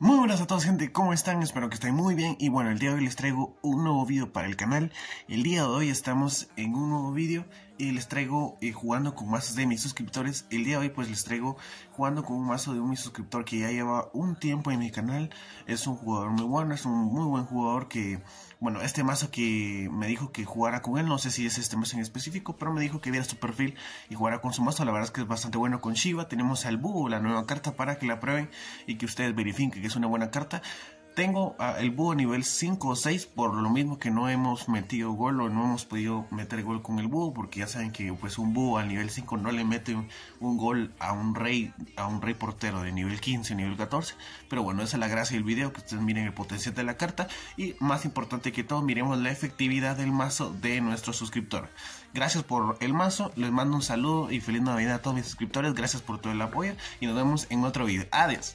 Muy buenas a todos gente, ¿cómo están? Espero que estén muy bien y bueno, el día de hoy les traigo un nuevo vídeo para el canal El día de hoy estamos en un nuevo vídeo y les traigo eh, jugando con mazos de mis suscriptores El día de hoy pues les traigo jugando con un mazo de un mi suscriptor que ya lleva un tiempo en mi canal Es un jugador muy bueno, es un muy buen jugador que... Bueno, este mazo que me dijo que jugara con él, no sé si es este mazo en específico, pero me dijo que viera su perfil y jugara con su mazo. La verdad es que es bastante bueno con Shiva. Tenemos al Búho, la nueva carta para que la prueben y que ustedes verifiquen que es una buena carta. Tengo el búho nivel 5 o 6 por lo mismo que no hemos metido gol o no hemos podido meter gol con el búho porque ya saben que pues un búho al nivel 5 no le mete un, gol a un rey a un rey portero de nivel 15 nivel 14 pero bueno esa es la gracia del video que ustedes miren el potencial de la carta. Y más importante que todo miremos la efectividad del mazo de nuestro suscriptor. Gracias por el mazo les mando un saludo y feliz navidad a todos mis suscriptores gracias por todo el apoyo y nos vemos en otro video. Adiós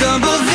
double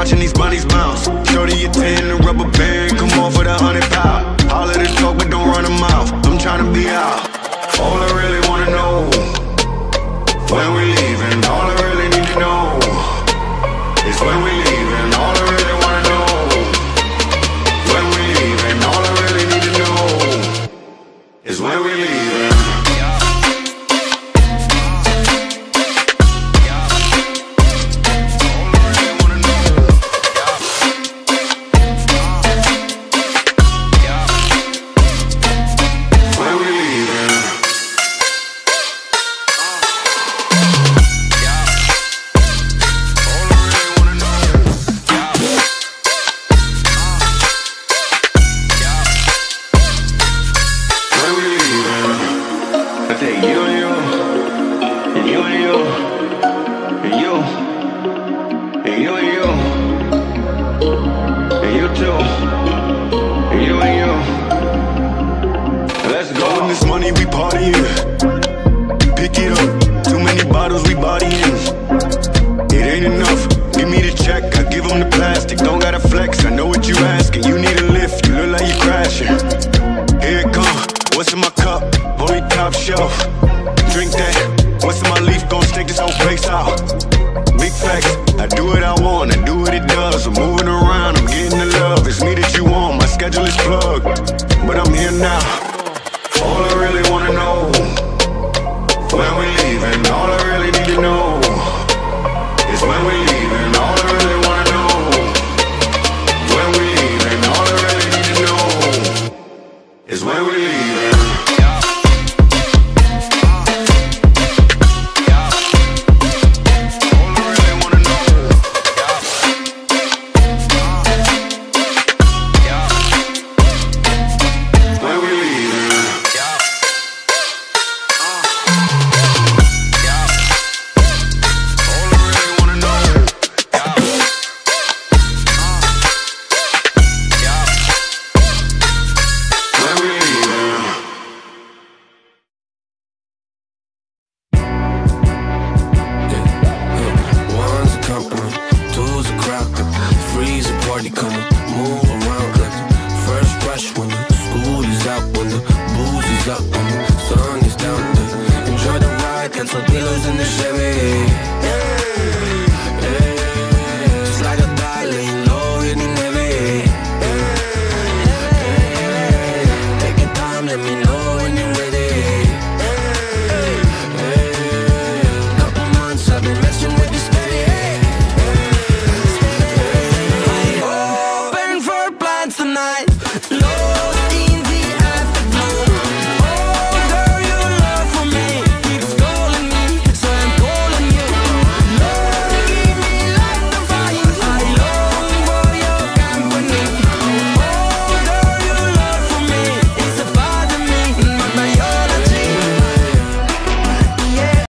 watching these bunnies bounce. Shorty, a 10, a rubber band, come on for the hundred pound. All of the talk, but don't run them out. I'm trying to be out. All I really but I'm here now. All I really wanna know when we leaving. All I really need to know is when we leaving. All I really wanna know when we leaving. All I really need to know is when we leaving.